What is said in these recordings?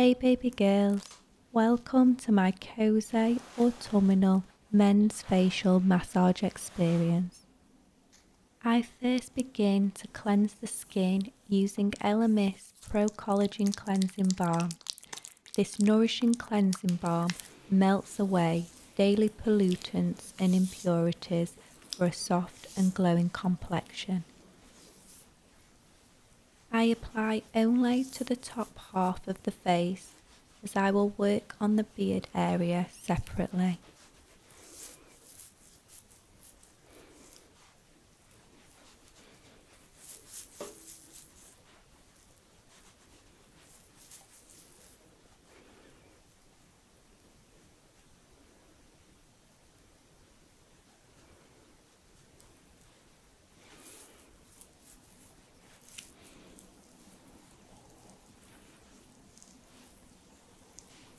Hey baby girls, welcome to my cozy autumnal men's facial massage experience. I first begin to cleanse the skin using Elemis Pro Collagen Cleansing Balm. This nourishing cleansing balm melts away daily pollutants and impurities for a soft and glowing complexion. I apply only to the top half of the face as I will work on the beard area separately.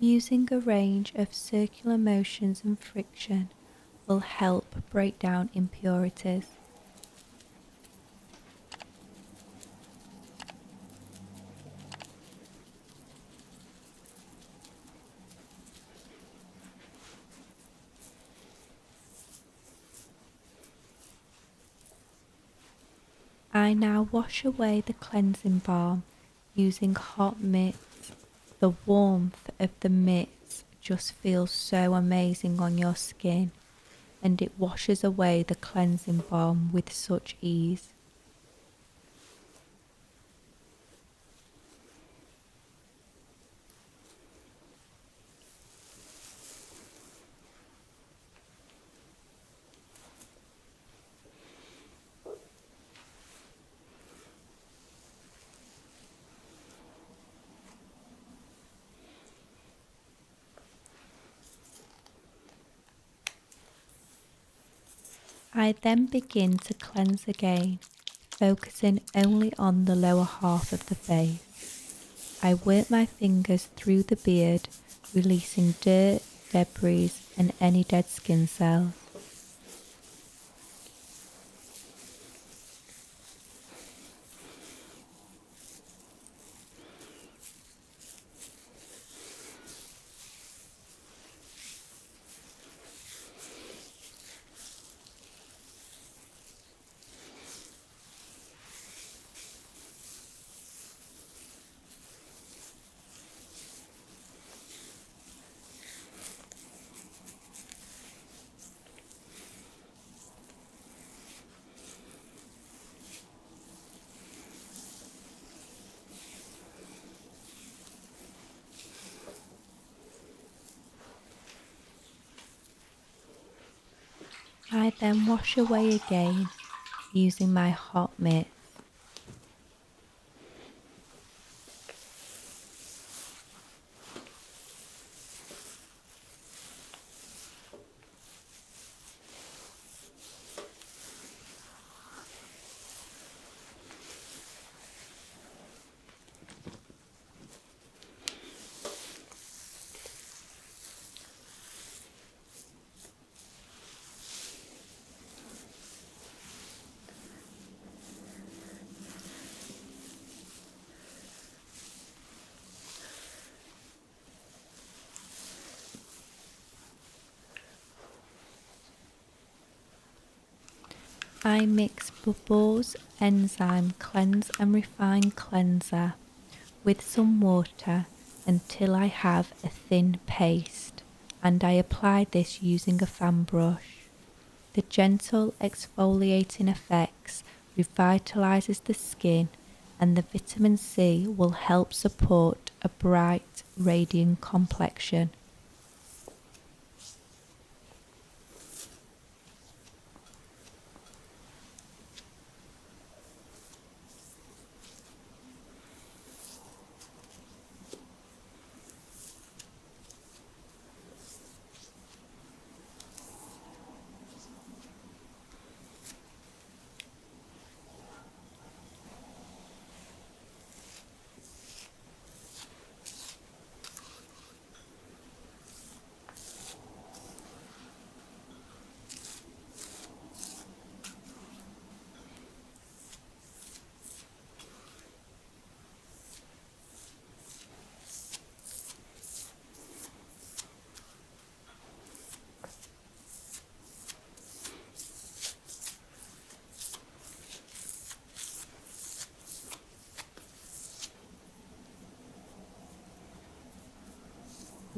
Using a range of circular motions and friction will help break down impurities. I now wash away the cleansing balm using hot mitts. The warmth of the mitts just feels so amazing on your skin and it washes away the cleansing balm with such ease. I then begin to cleanse again, focusing only on the lower half of the face. I work my fingers through the beard, releasing dirt, debris, and any dead skin cells. I then wash away again using my hot mitt. I mix Bubbles Enzyme Cleanse and Refine Cleanser with some water until I have a thin paste and I apply this using a fan brush. The gentle exfoliating effects revitalizes the skin and the vitamin C will help support a bright, radiant complexion.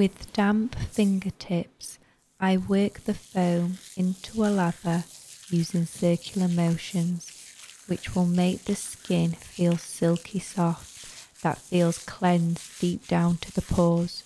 With damp fingertips, I work the foam into a lather using circular motions, which will make the skin feel silky soft that feels cleansed deep down to the pores.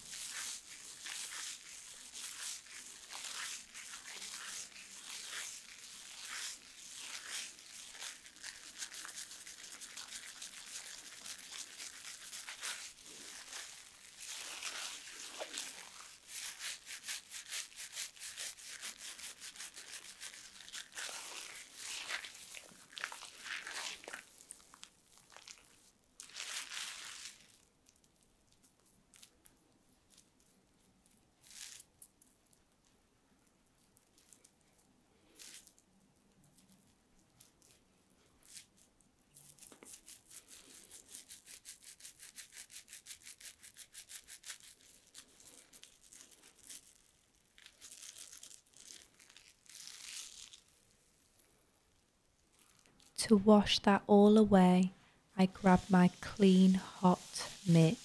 To wash that all away, I grab my clean hot mitts.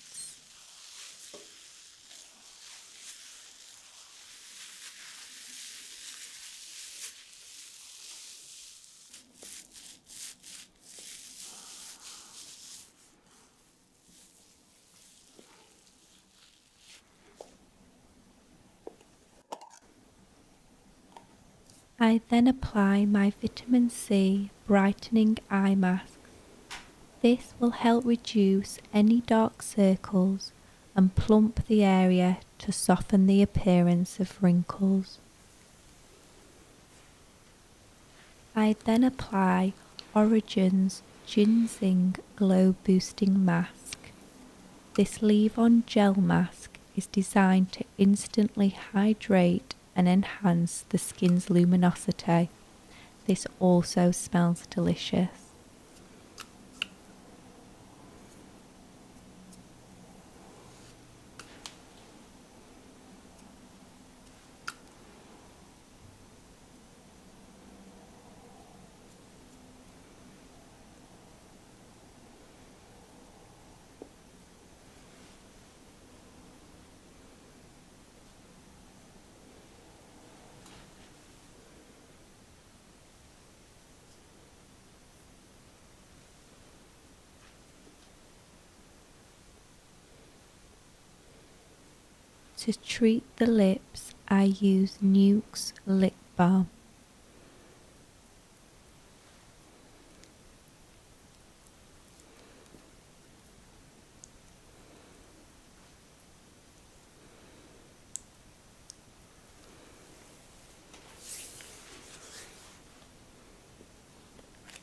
I then apply my vitamin C brightening eye mask. This will help reduce any dark circles and plump the area to soften the appearance of wrinkles. I then apply Origins Ginseng Glow Boosting Mask. This leave on gel mask is designed to instantly hydrate and enhance the skin's luminosity. This also smells delicious. To treat the lips, I use Nuxe Lip Balm.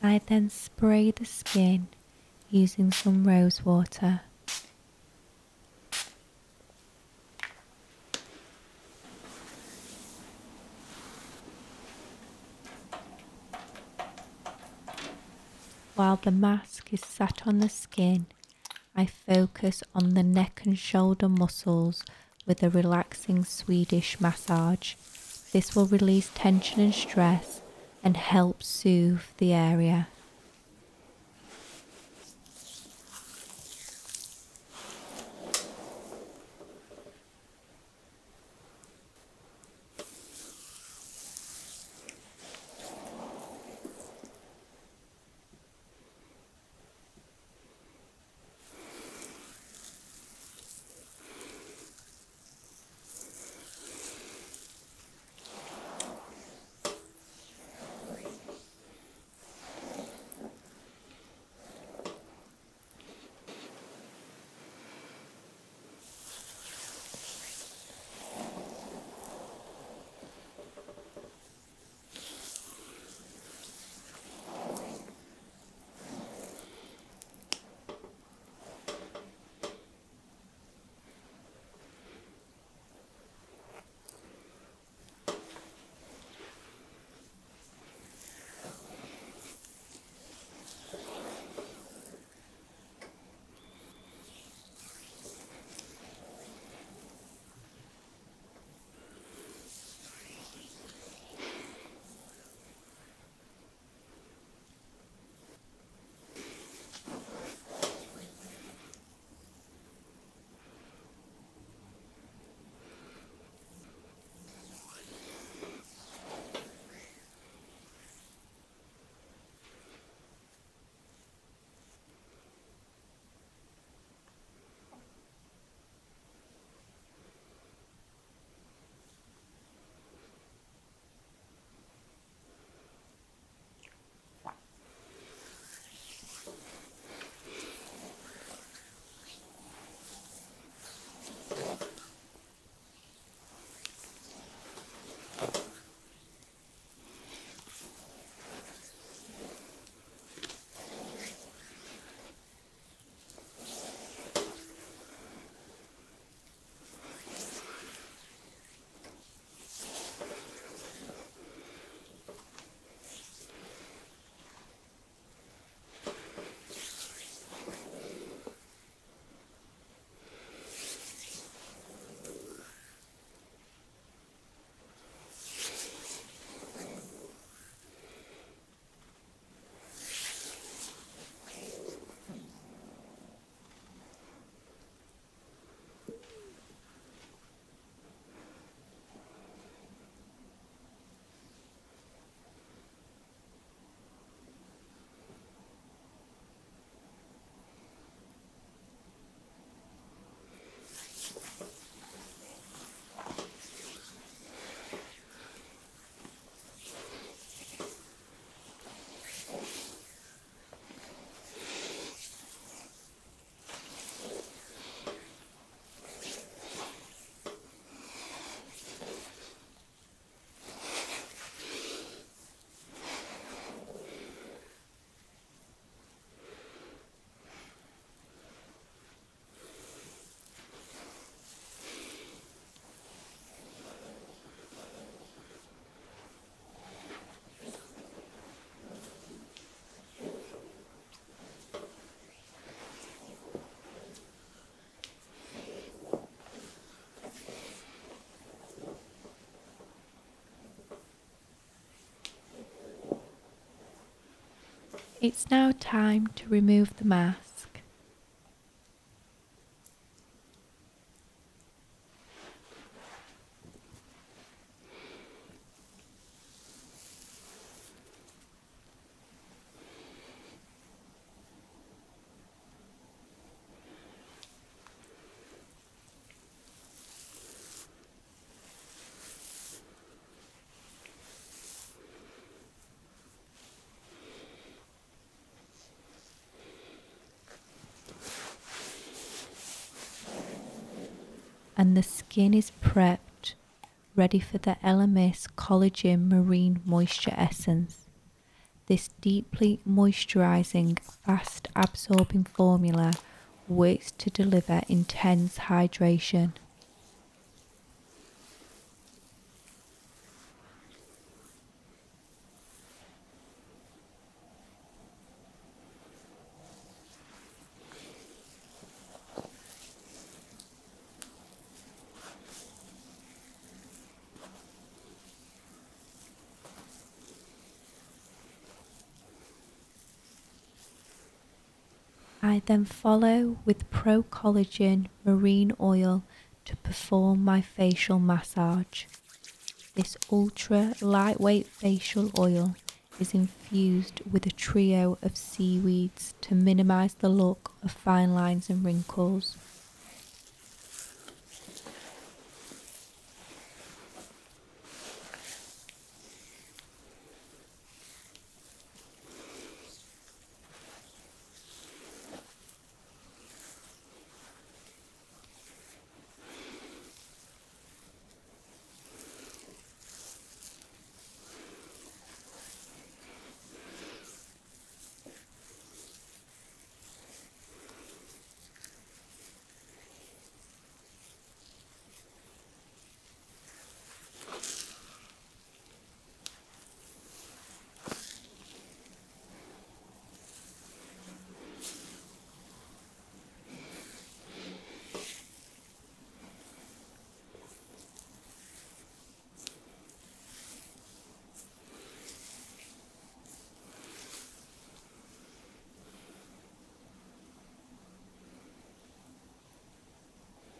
I then spray the skin using some rose water. While the mask is sat on the skin, I focus on the neck and shoulder muscles with a relaxing Swedish massage. This will release tension and stress and help soothe the area. It's now time to remove the mask. And the skin is prepped, ready for the Elemis Collagen Marine Moisture Essence. This deeply moisturizing, fast absorbing formula works to deliver intense hydration. I then follow with Pro Collagen Marine Oil to perform my facial massage. This ultra lightweight facial oil is infused with a trio of seaweeds to minimize the look of fine lines and wrinkles.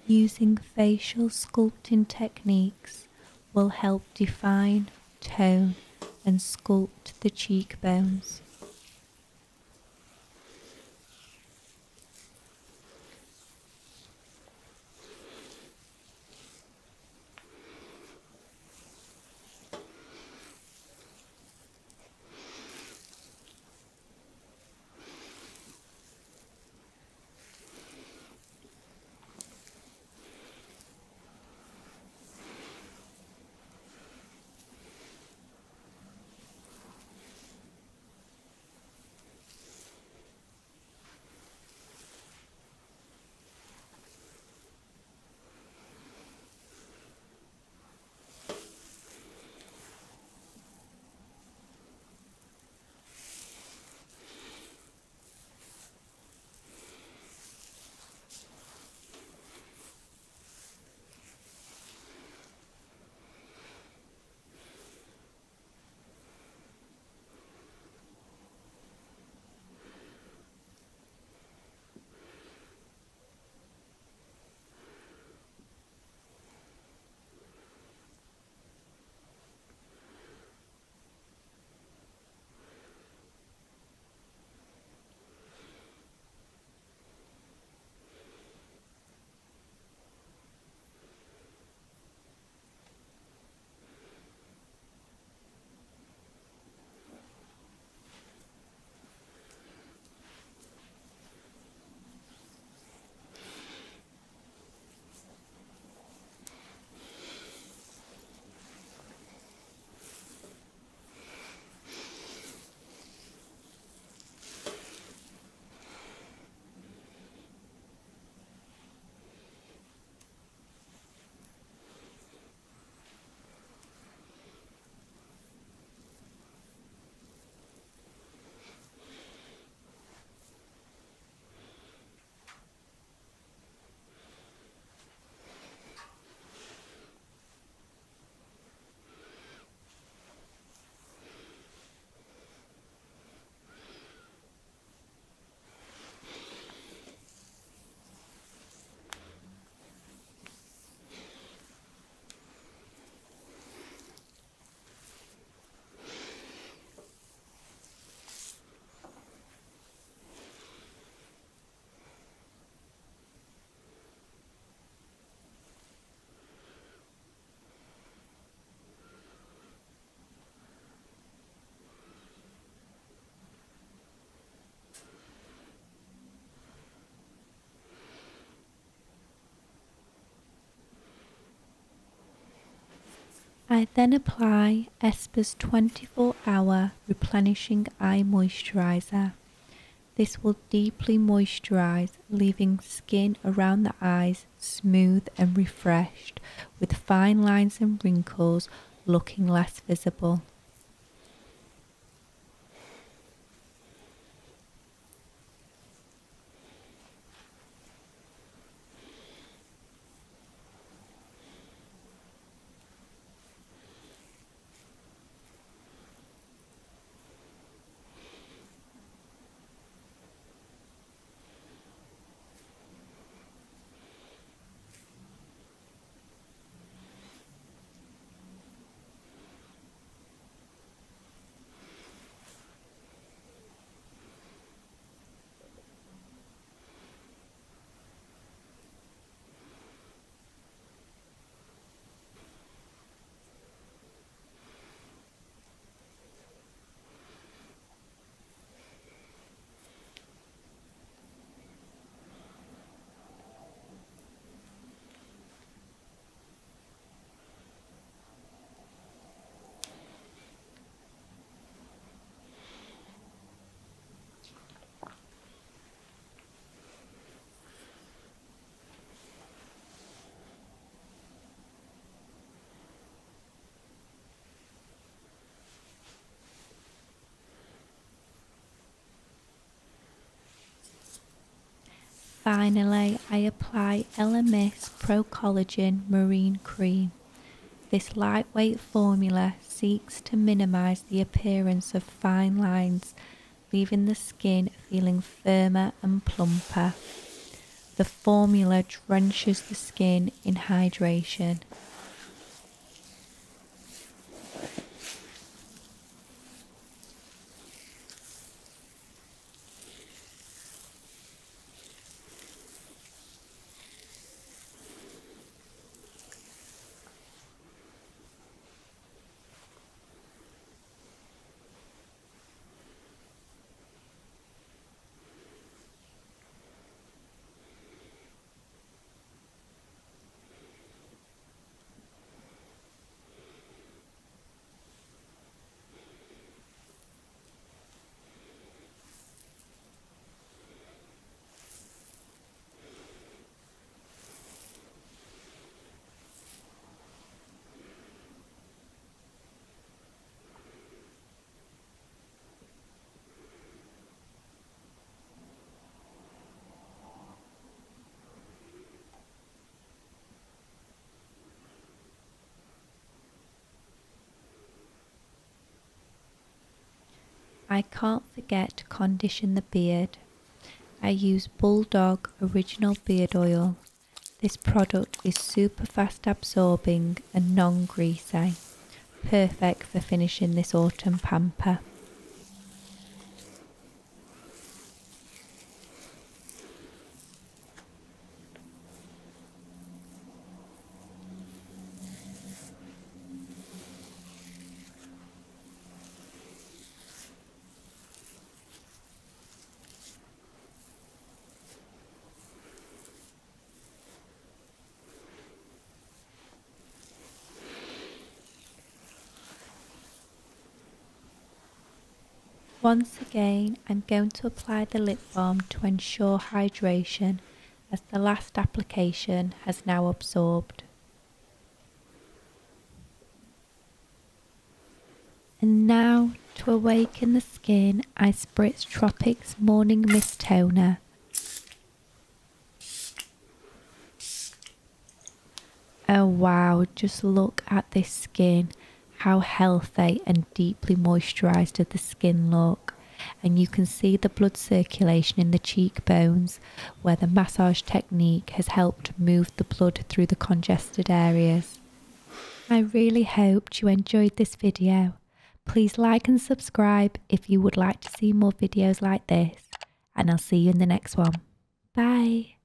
Using facial sculpting techniques will help define, tone, and sculpt the cheekbones. I then apply ESPA's 24 hour replenishing eye moisturiser. This will deeply moisturise, leaving skin around the eyes smooth and refreshed, with fine lines and wrinkles looking less visible. Finally, I apply Elemis Pro Collagen Marine Cream. This lightweight formula seeks to minimize the appearance of fine lines, leaving the skin feeling firmer and plumper. The formula drenches the skin in hydration. I can't forget to condition the beard. I use Bulldog Original Beard Oil. This product is super fast absorbing and non greasy, perfect for finishing this autumn pamper. Once again, I'm going to apply the lip balm to ensure hydration as the last application has now absorbed. And now, to awaken the skin, I spritz Tropics Morning Mist Toner. Oh wow, just look at this skin how healthy and deeply moisturised does the skin look and you can see the blood circulation in the cheekbones where the massage technique has helped move the blood through the congested areas. I really hoped you enjoyed this video. Please like and subscribe if you would like to see more videos like this and I'll see you in the next one. Bye.